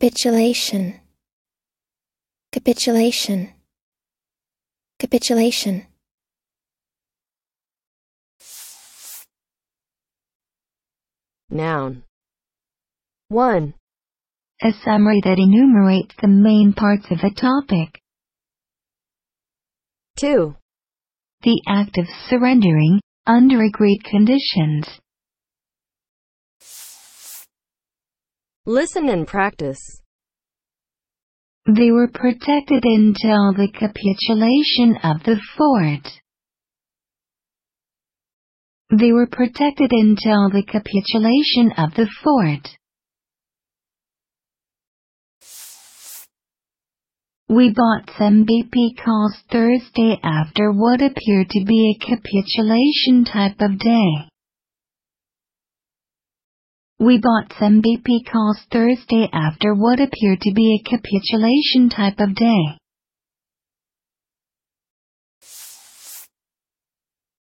capitulation, capitulation, capitulation. Noun. 1. A summary that enumerates the main parts of a topic. 2. The act of surrendering, under agreed conditions. Listen and practice. They were protected until the capitulation of the fort. They were protected until the capitulation of the fort. We bought some BP calls Thursday after what appeared to be a capitulation type of day. We bought some BP calls Thursday after what appeared to be a capitulation type of day.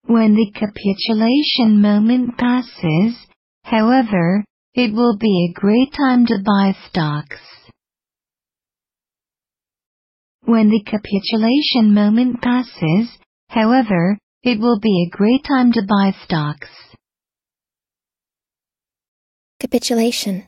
When the capitulation moment passes, however, it will be a great time to buy stocks. When the capitulation moment passes, however, it will be a great time to buy stocks. Capitulation.